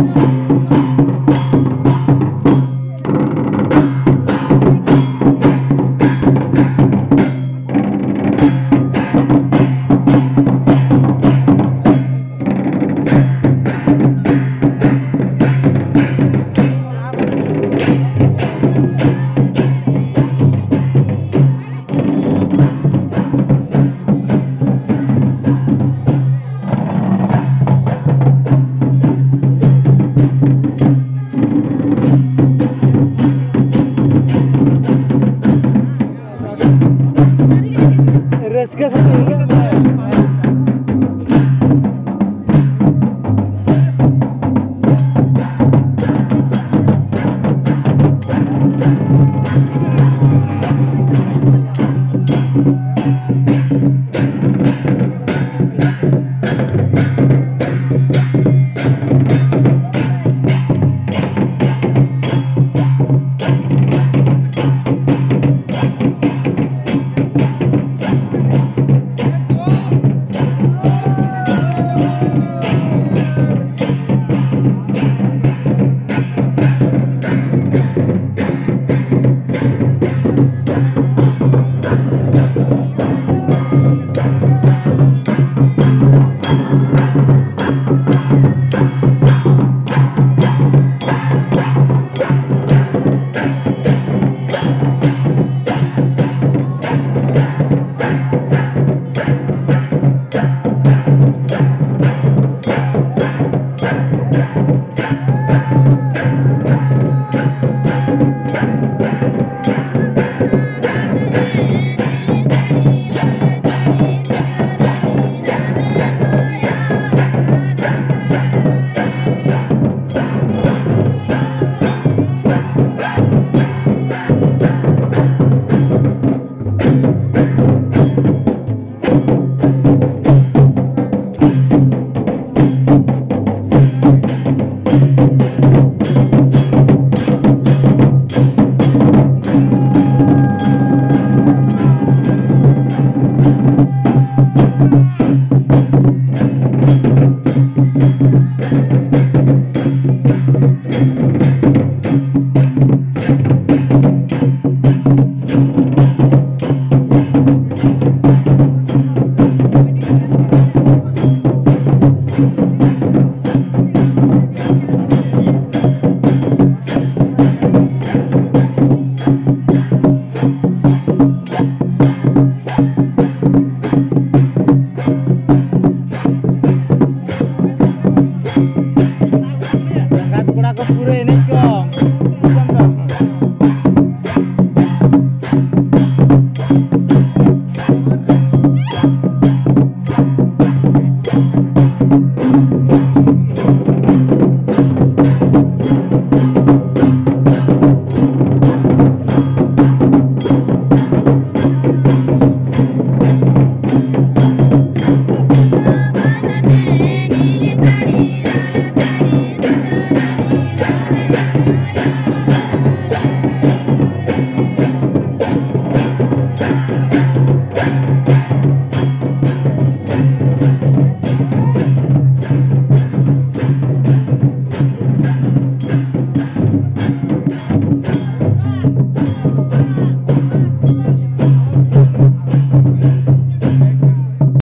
Thank 어떻게 생긴